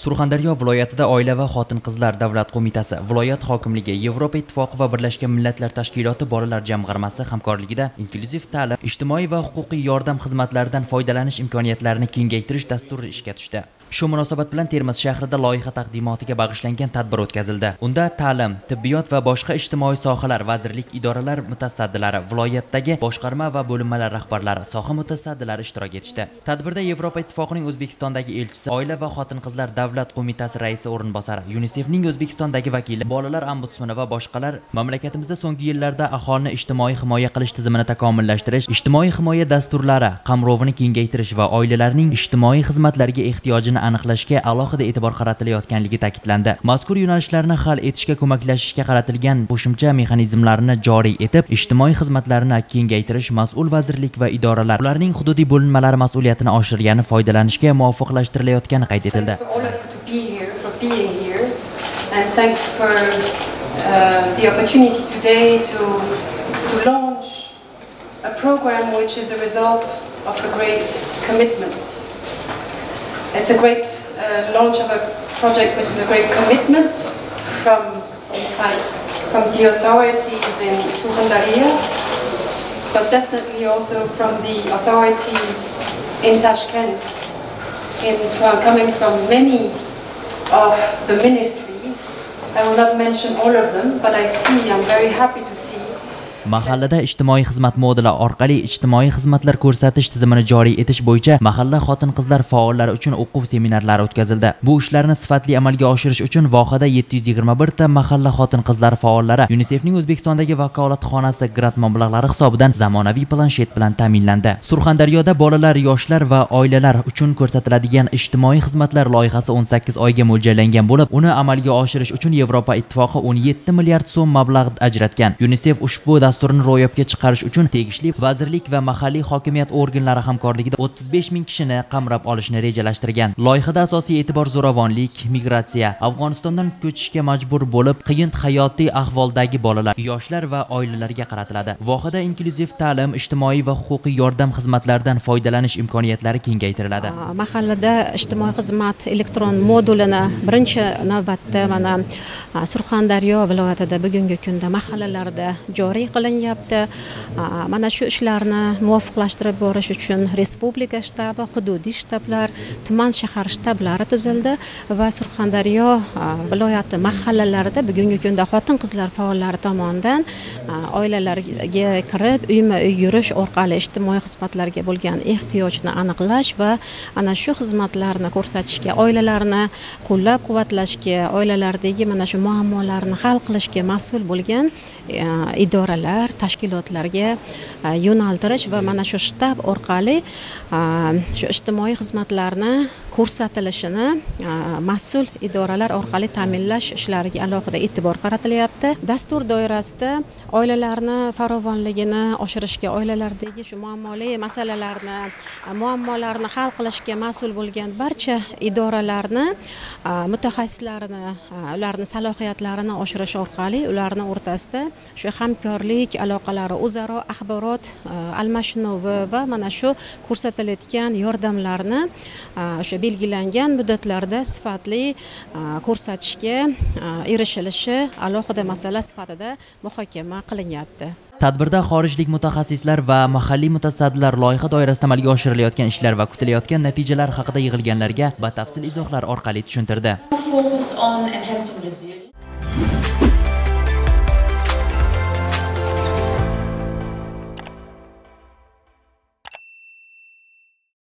surxondaryo viloyatida oila va xotin qizlar davlat qo'mitasi viloyat hokimligi yevropa ittifoqi va birlashgan millatlar tashkiloti bolalar jamg'armasi hamkorligida inklyuziv ta'lim ijtimoiy va huquqiy yordam xizmatlaridan foydalanish imkoniyatlarini kengaytirish dasturi ishga tushdi. Shu munosabat bilan termiz shahrida loyiha taqdimotiga bag'ishlangan tadbir o'tkazildi. Unda ta'lim tibbiyot va boshqa ijtimoiy sohalar vazirlik idoralar mutasaddilari viloyatdagi boshqarma va bo'linmalar rahbarlari soha mutasaddilari ishtirok etishdi. Tadbirda yevropa ittifoqining o'zbekistondagi elchisi oila va xotin qizlar davlat qo'mitasi raisi o'rinbosari yunisefning o'zbekistondagi vakili bolalar ombudsmani va boshqalar mamlakatimizda so'nggi yillarda aholini ijtimoiy himoya qilish tizimini takomillashtirish ijtimoiy himoya dasturlari qamrovini kengaytirish va oilalarning ijtimoiy xizmatlarga ehtiyojini aniqlashga alohida e'tibor qaratilayotganligi ta'kidlandi mazkur yo'nalishlarni hal etishga ko'maklashishga qaratilgan qo'shimcha mexanizmlarni joriy etib ijtimoiy xizmatlarni kengaytirish mas'ul vazirlik va idoralar ularning hududiy bo'linmalari mas'uliyatini oshirgani foydalanishga muvofiqlashtirilayotgani qayd etildi uh, a program which is the result of a great commitment. It's a great uh, launch of a project which is a great commitment from, fact, from the authorities in Sukhandaria, but definitely also from the authorities in Tashkent, in, from, coming from many of the ministries. I will not mention all of them, but I see, I'm very happy to see mahallada ijtimoiy xizmat moduli orqali ijtimoiy xizmatlar ko'rsatish tizimini joriy etish bo'yicha mahalla xotin qizlar faollari uchun o'quv seminarlari o'tkazildi. Bu ishlarni sifatli amalga oshirish uchun vohada 721 ta mahalla xotin qizlar faollari yunisefning o'zbekistondagi vakolatxonasi grant mablag'lari hisobidan zamonaviy planshet bilan ta'minlandi. Surxondaryoda bolalar yoshlar va oilalar uchun ko'rsatiladigan ijtimoiy xizmatlar loyihasi 18 oyga mo'ljallangan bo'lib uni amalga oshirish uchun yevropa ittifoqi 17 milliard so'm mablag' ajratgan. Yunisef ushbu dasturini ro'yobga chiqarish uchun tegishli vazirlik va mahalliy hokimiyat organlari hamkorligida 35 ming kishini qamrab olishni rejalashtirgan. Loyihada asosiy e'tibor zo'ravonlik migratsiya afg'onistondan ko'chishga majbur bo'lib qiyin hayotiy ahvoldagi bolalar yoshlar va oilalarga qaratiladi. Vohada inklyuziv ta'lim ijtimoiy va huquqiy yordam xizmatlaridan foydalanish imkoniyatlari kengaytiriladi. Mahallada ijtimoiy xizmat elektron modulini birinchi navbatda mana surxondaryo viloyatida bugungi kunda mahallalarda joriy qilinyapti mana shu ishlarni muvofiqlashtirib borish uchun respublika shtabi hududiy shtablar tuman shahar shtablari tuzildi va surxondaryo viloyati mahallalarida bugungi kunda xotin qizlar faollari tomonidan oilalarga kirib uyma uy yurish orqali ijtimoiy xizmatlarga bo'lgan ehtiyojni aniqlash va ana shu xizmatlarni ko'rsatishga oilalarni qo'llab quvvatlashga oilalardagi mana shu muammolarni hal qilishga mas'ul bo'lgan idoralar tashkilotlar tashkilotlarga e, yo'naltirish va mana shu shtab orqali e, shu ijtimoiy xizmatlarni ko'rsatilishini e, mas'ul idoralar orqali ta'minlash ishlariga alohida e'tibor qaratilyapti. Dastur doirasida oilalarni farovonligini oshirishga oilalardagi shu muammoli masalalarni e, muammolarni hal qilishga mas'ul bo'lgan barcha idoralarni e, mutaxassislarini ularni salohiyatlarini oshirish orqali ularni o'rtasida shu hamkorlik aloqalari o'zaro axborot almashinuvi va mana shu ko'rsatilayotgan yordamlarni o'sha belgilangan muddatlarda sifatli ko'rsatishga erishilishi alohida masala sifatida muhokama qilinyapti. Tadbirda xorijlik mutaxassislar va mahalliy mutasaddilar loyiha doirasida amalga oshirilayotgan ishlar va kutilayotgan natijalar haqida yig'ilganlarga batafsil izohlar orqali tushuntirdi